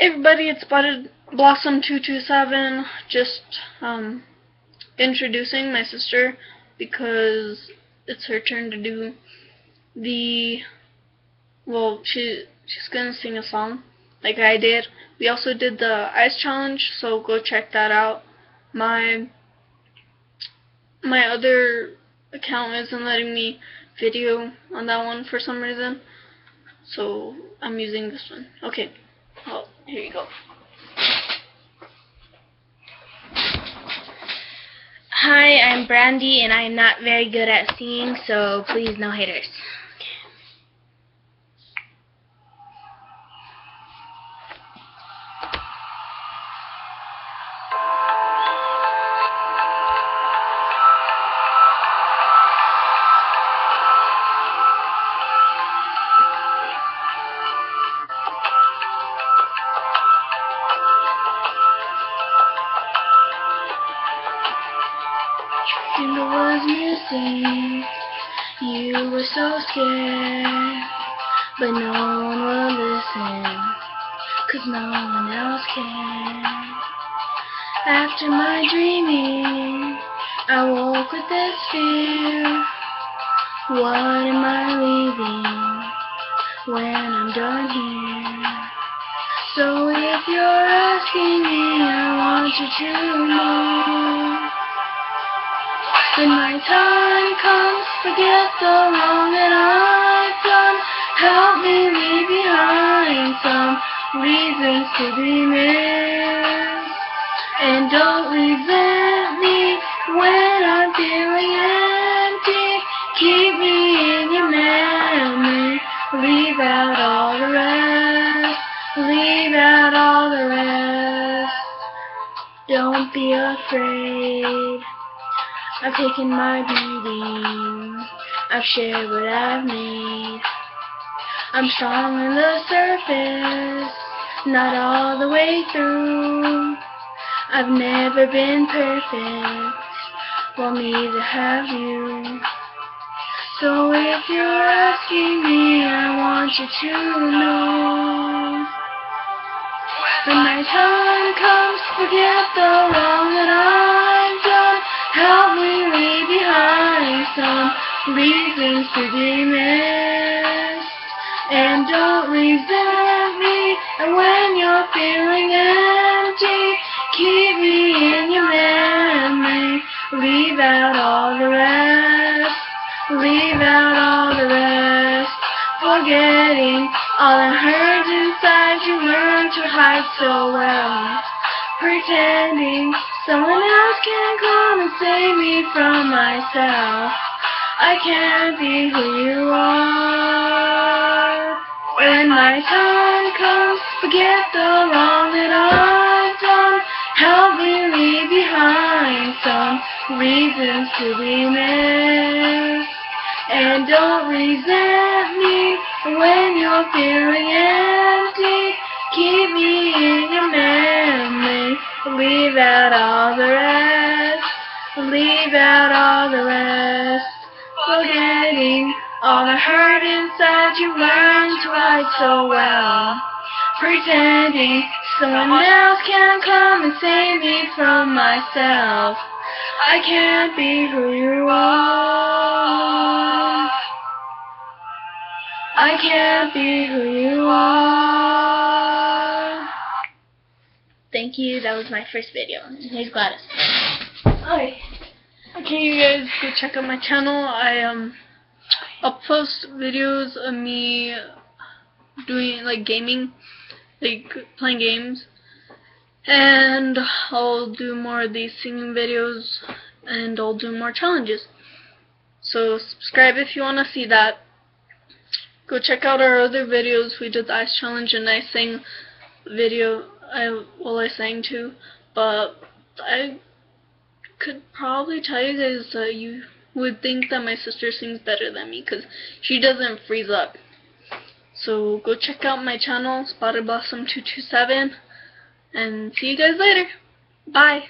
Everybody, it's Spotted Blossom 227. Just um, introducing my sister because it's her turn to do the. Well, she she's gonna sing a song like I did. We also did the ice challenge, so go check that out. My my other account isn't letting me video on that one for some reason, so I'm using this one. Okay. Here you go. Hi, I'm Brandy, and I am not very good at singing, so please no haters. Timber was missing. You were so scared. But no one will listen. Cause no one else can. After my dreaming, I woke with this fear. What am I leaving when I'm done here? So if you're asking me, I want you to know. When my time comes, forget the wrong that I've done. Help me leave behind some reasons to be missed. And don't resent me when I'm feeling empty. Keep me in your memory. Leave out all the rest. Leave out all the rest. Don't be afraid. I've taken my beating. I've shared what I've made. I'm strong on the surface, not all the way through. I've never been perfect, well neither have you. So if you're asking me, I want you to know. When my time comes, forget the wrong that I've be missed. And don't resent me. And when you're feeling empty, keep me in your memory. Leave out all the rest. Leave out all the rest. Forgetting all the hurt inside you learned to hide so well. Pretending someone else can come and save me from myself. I can't be who you are. When my time comes, forget the wrong that I've done. Help me leave behind some reasons to be missed. And don't resent me when you're feeling empty. Keep me in your memory. Leave out all the rest. Leave out all the rest. All the hurt inside you learned to hide so well. Pretending someone else can come and save me from myself. I can't be who you are. I can't be who you are. Thank you. That was my first video. Here's Gladys. Hi. Okay, you guys go check out my channel. I um I'll post videos of me doing like gaming, like playing games, and I'll do more of these singing videos, and I'll do more challenges. So subscribe if you want to see that. Go check out our other videos. We did the ice challenge and I sang video. I well I sang too, but I could probably tell you guys that you would think that my sister sings better than me because she doesn't freeze up. So go check out my channel, Spotted Blossom 227, and see you guys later. Bye.